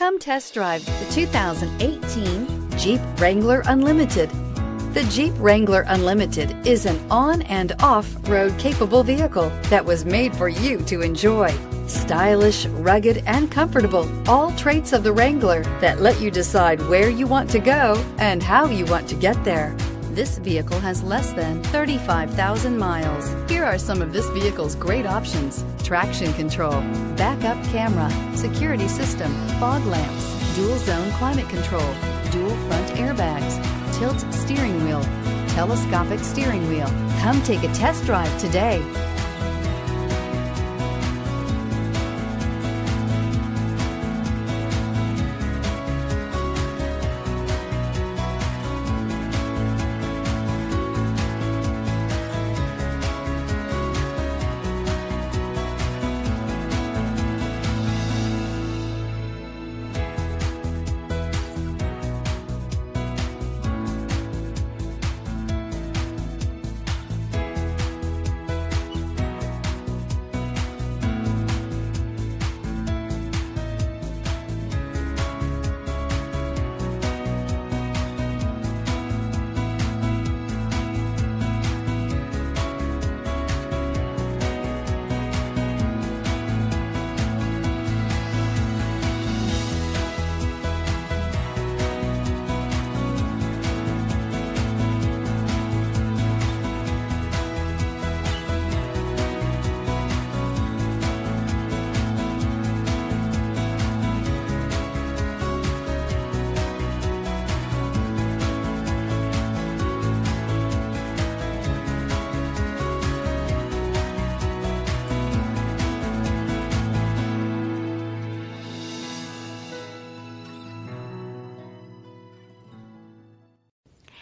Come test drive the 2018 Jeep Wrangler Unlimited. The Jeep Wrangler Unlimited is an on and off road capable vehicle that was made for you to enjoy. Stylish, rugged, and comfortable, all traits of the Wrangler that let you decide where you want to go and how you want to get there. This vehicle has less than 35,000 miles. Here are some of this vehicle's great options. Traction control, backup camera, security system, fog lamps, dual zone climate control, dual front airbags, tilt steering wheel, telescopic steering wheel. Come take a test drive today.